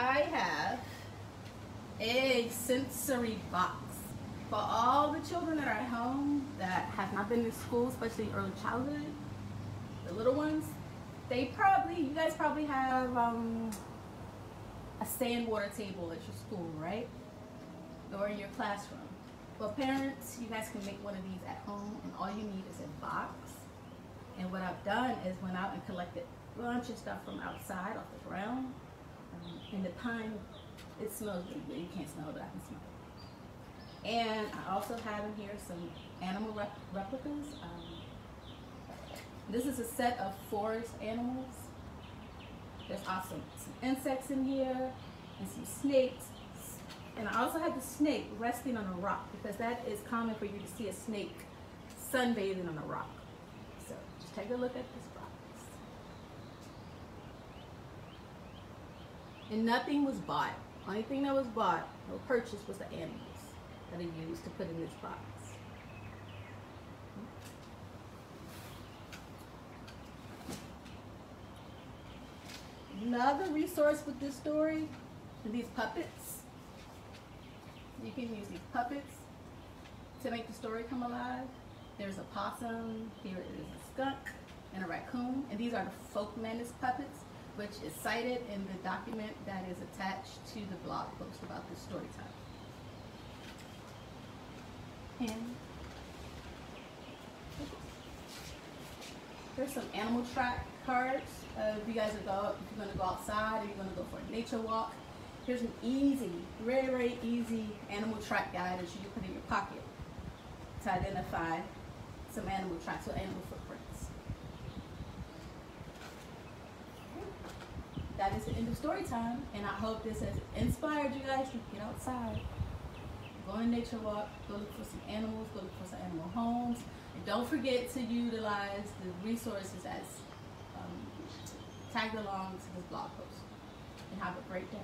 I have a sensory box for all the children that are at home that have not been to school, especially early childhood, the little ones. They probably, you guys probably have um, a sand water table at your school, right? Or in your classroom. Well, parents, you guys can make one of these at home, and all you need is a box. And what I've done is went out and collected a bunch of stuff from outside off the ground. Pine, it smells good. You can't smell it, but I can smell it. And I also have in here some animal rep replicas. Um, this is a set of forest animals. There's also some insects in here and some snakes. And I also have the snake resting on a rock because that is common for you to see a snake sunbathing on a rock. So just take a look at this box. And nothing was bought. Only thing that was bought or purchased was the animals that are used to put in this box. Another resource with this story are these puppets. You can use these puppets to make the story come alive. There's a possum, here is a skunk, and a raccoon. And these are the folk puppets, which is cited in the document that is attached to the blog post about this story time. And there's some animal track cards. Uh, if you guys are go, if you're gonna go outside or you're gonna go for a nature walk, here's an easy, very, very easy animal track guide that you can put in your pocket to identify some animal tracks or animal footprints. That is the end of story time, and I hope this has inspired you guys to get outside, go on a nature walk, go look for some animals, go look for some animal homes, and don't forget to utilize the resources as um, tagged along to this blog post. And have a great day.